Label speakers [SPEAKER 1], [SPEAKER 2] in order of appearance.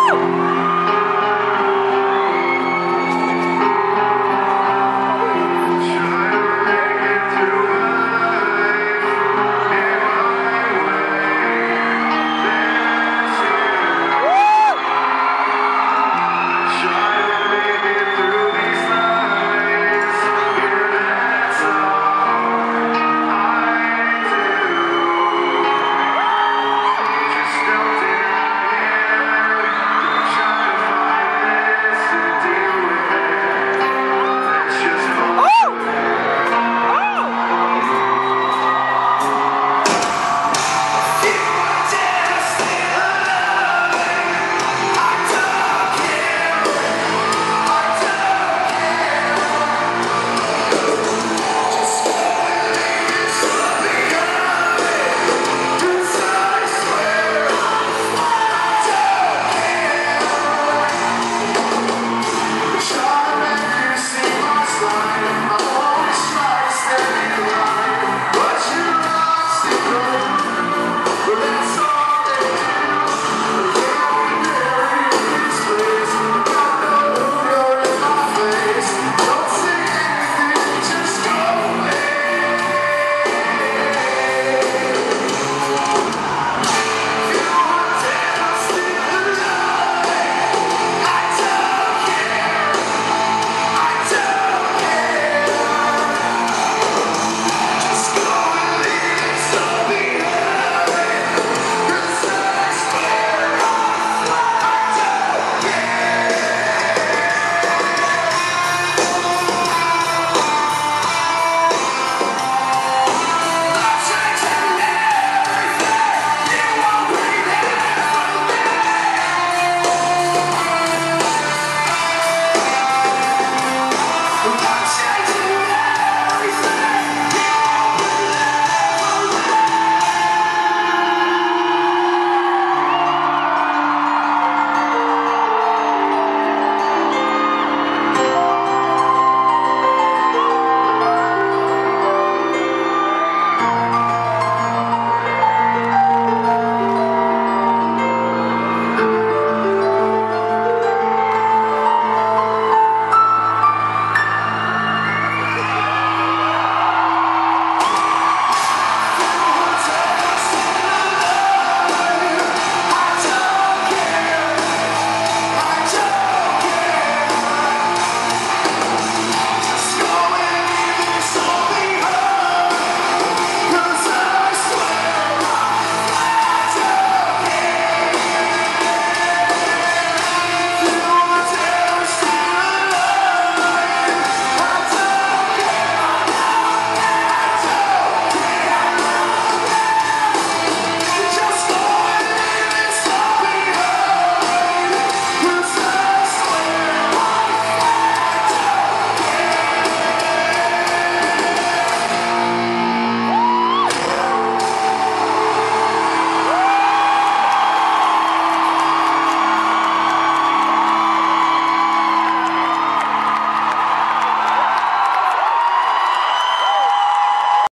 [SPEAKER 1] Woo!